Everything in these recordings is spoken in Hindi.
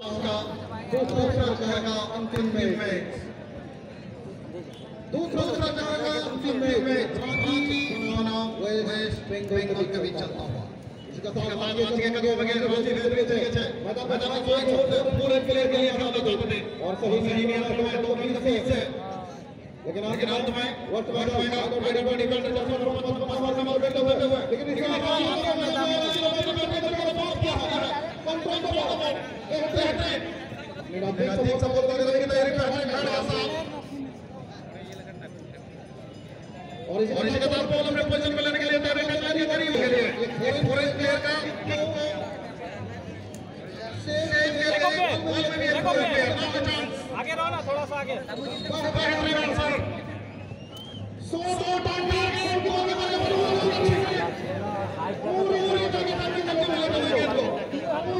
दूसरा जगह अंतिम मैच। दूसरा जगह अंतिम मैच। रांची बनाम वेस्ट बंगाल के बीच चलता हुआ। इसका साथ आगे आगे आगे रांची वेस्ट के बीच मैदान मैदान कोई पूरे प्लेयर के लिए हटा दे और सही सही में आता है दो मिनट से। लेकिन लेकिन अंत में वक्त में का आगे बढ़ डिफेंडर जैसे रोड पर पास मार मार बैठे हुए लेकिन इसका है देख सपोर्ट करके देखिए तैयारी पे हमारे खड़ा साहब और इसी के साथ बॉल अपने पोजीशन में लेने के लिए तैयारी कर रही है करीब के लिए एक पूरे प्लेयर का सेव के लिए बॉल में भी एक प्लेयर नाउ द चांस आगे रहो ना थोड़ा सा आगे बाहर रिवार्ड सर सो सो टाइम टाइम को आगे बढ़ो पूरी पूरी जगह तक जल्दी मिले तो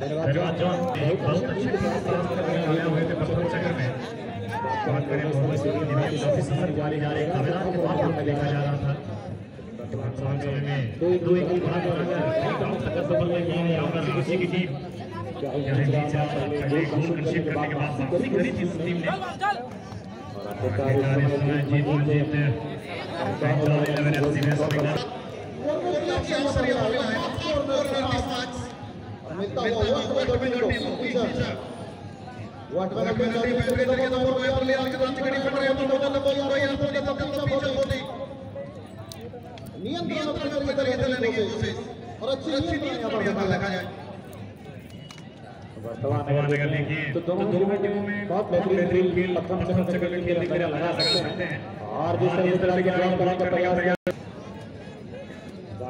धन्यवाद जॉन बहुत अच्छे हुए थे प्रथम चक्कर में बात करें मोहम्मद शरीफ निवासी काफ़ी सफ़र जारी जा रहे काबिलात के बाद में देखा जा रहा था वर्तमान समय में दो एक की गाँव तक सफ़र में किए हैं और किसी किसी की टीम यहाँ करने के बाद वापसी करी थी उस टीम ने इस जीत जीत अवसर मिलता हुआ में को में तो का तो तो तो नियंत्रण से की कोशिश। और अच्छी टीम पर देखा जाए। वर्तमान अगर तो दोनों टीमों में बहुत बेहतरीन खेल प्रथम में लगा सकते हैं। और जिस तरह के ड्रॉप करने का प्रयास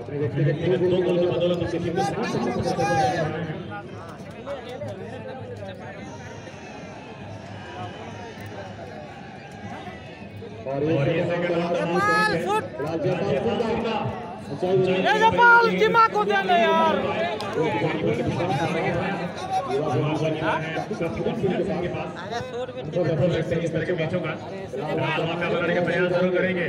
अपने व्यक्तिगत दो गोल की बदौलत उसकी टीम को सात से हैं। और ये सेकंड राउंड राज्यपाल का ये जपाल दिमाग को दे यार इस तरह के का का प्रयास ज़रूर करेंगे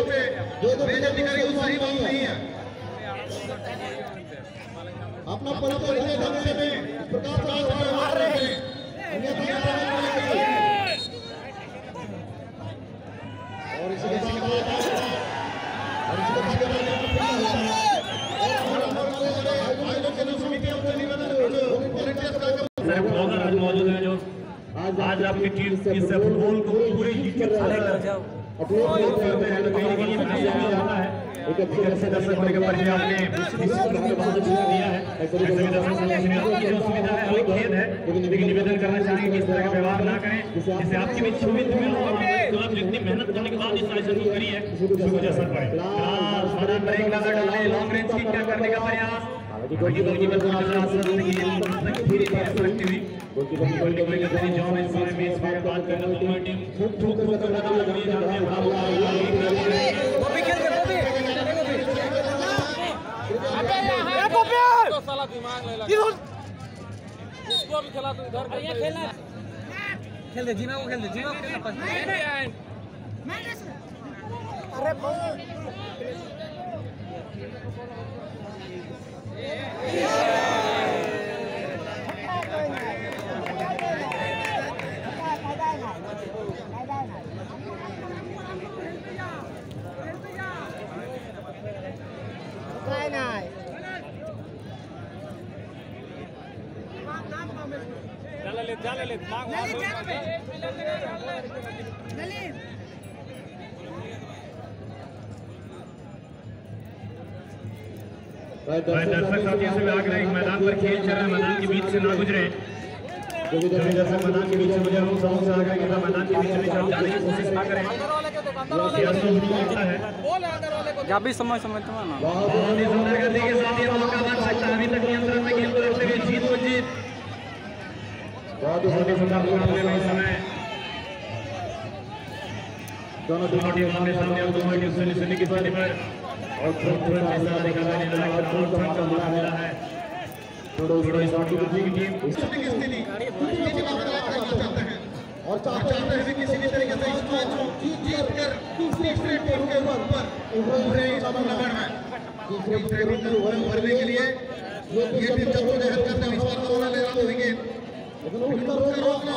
प्रकार पे बेइज्जती करें वो सही बात नहीं है। अपना परिचय लेने ढंग से में इस प्रकार का व्यवहार रखें करेंगे और इसी के साथ और इसी के साथ और हमारा हमारे आयोजन के समिति अपने निवेदन जो वॉलंटियर्स का आज मौजूद हैं जो आज आपकी टीम इस फुटबॉल को पूरे जीत के साथ करते हैं है है है है निवेदन करना चाहेंगे कि इस तरह का व्यवहार ना करें जिससे आपकी भी छवि धूमिल हो। तो जितनी मेहनत करने के बाद इस आयोजन को करी है लॉन्ग रेंज की क्या करने का प्रयास गोलकीपर को नज़र आ सकते हैं ये तक धीरे धीरे सरकती हुई गोलकीपर के ज़रिए जॉन इस बारे में इस बारे बात करना दोनों टीम खूब खूब कर लगा लगा जाते हैं बड़ा बड़ा गोपी खेल के गोपी ए गोपी तो साला दिमाग ले लगा इसको भी खिला तू इधर ये खेलना खेल दे जीना को खेल दे जीना को खेलना पास अरे काय नाही चल ले चल ले मांग भाई दर्शक साथियों से मैं आग्रह मैदान पर खेल चल रहा है मैदान के बीच से ना गुजरे। जो दर्शक मैदान के बीच से गुजरे हम सबों से आग्रह है कि मैदान के बीच में आप जाने की कोशिश ना करें। है जाबी समय समय तो ना बहुत ही सुंदर गति के साथ ये मौका बन सकता है अभी तक नियंत्रण में गेंद को रखते हुए जीत को जीत। बहुत ही सुंदर मुकाबले में इस समय। दोनों दोनों टीम आमने सामने दोनों टीम सुनी सुनी की पर और तुरंत ऐसा देखा जाने लगा है और तुरंत का मिला है थोड़ो थोड़ो इस की दूसरी की टीम की हैं और चाहते हैं कि किसी भी तरीके से इस मैच को जीत कर दूसरे टीम के ऊपर उभरे इस टूर्नामेंट में दूसरे टीम में उभरने के लिए ये टीम जद्दोजहद करते हैं इस बार तो ले रहा होंगे लेकिन उसका रोक रोकना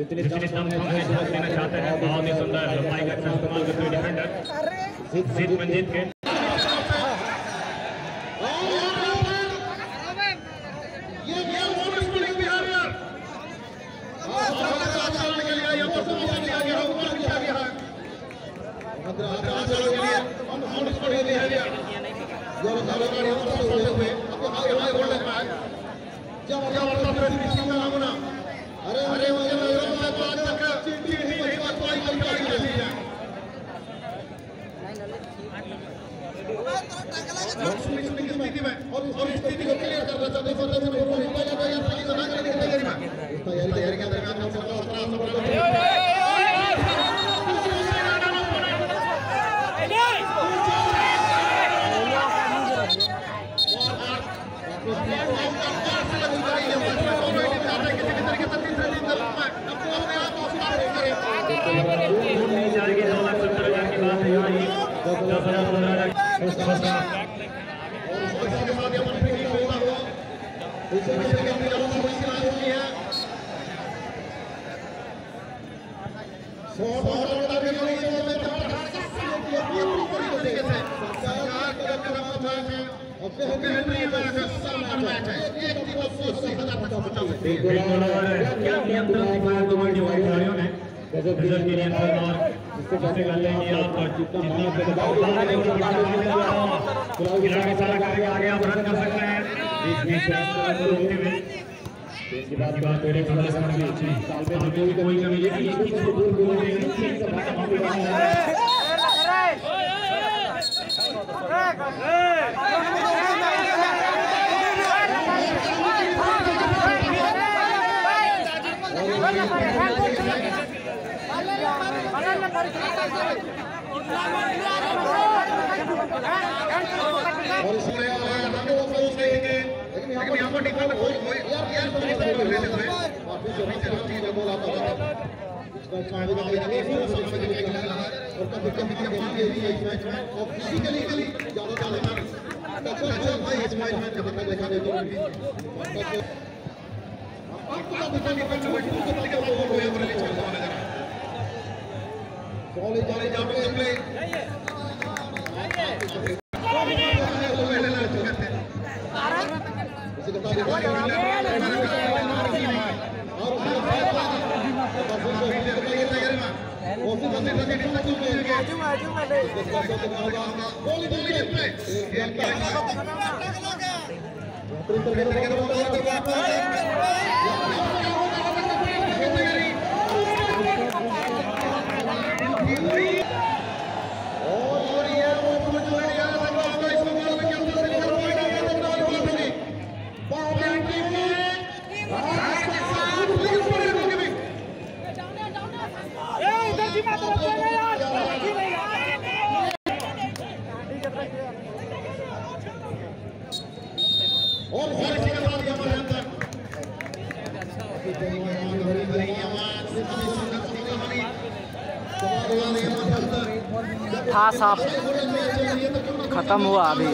जितनी दम है लेना चाहते हैं बहुत ही सुंदर लंबाई का इस्तेमाल करते हुए डिफेंडर जीत मंजीत के ये अरे अरे अरे अरे अरे अरे अरे अरे अरे अरे अरे अरे अरे अरे है है नमूना अरे अरे मुझे लग रहा है आज तक चिट्ठी नहीं नहीं बात कोई कोई गाड़ी नहीं है लक्ष्मी सुनी की स्थिति में और और इस स्थिति को क्लियर करना चाहते हैं सोचते हैं पूर्व हिंदुस्तान या तैयार पानी का नाम करने की तैयारी में इस तैयारी तैयारी के दरमियान हम सबका अपना समर्पण नहीं जाएगी दो लाख सत्तर हज़ार की बात है यहाँ ही दस हज़ार पंद्रह हज़ार फ़र्स्ट हाफ़ टीम के नियंत्रण और जिससे कर लेंगे आप खिलाड़ी सारा करके आगे आप रन कर सकते हैं। बीच बीच में को बात मेरे खिलाड़ी समझ लीजिए साल में कोई कमी नहीं है। इसको दूर दूर लेकिन यहाँ पर डिफेंड कोई कोई यार कोई कर रहे थे वापस से नीचे रखती है बोला था इस मैच में आगे जाके समझ में निकल रहा और कभी कभी के वहाँ के लिए इस मैच में और फिजिकली ज़्यादा ज़्यादा अच्छा भाई इस मैच में तक देखा नहीं तो आपको क्या पता नहीं कौन सा टू का तरीका वो हो या पर रिलीज़ करता नज़र आ ball ball jump in play उसे बता दे वो भी बंदे बंदे डिस्टर्ब हो गए बॉल बॉल इन प्ले और ये वो जो है यार संभाल इस बॉल में क्या होता है पॉइंट आ गया तो बॉल बॉल बॉल टीम हार के साथ लीग पर है गोल में ए उधर जी मात्र चले यार जी नहीं और हर किसी के साथ यहाँ पर अंदर हरी हरी आवाज़ सभी संगत की कहानी सवाल वाले यहाँ पर अंदर था साफ़ खत्म हुआ अभी।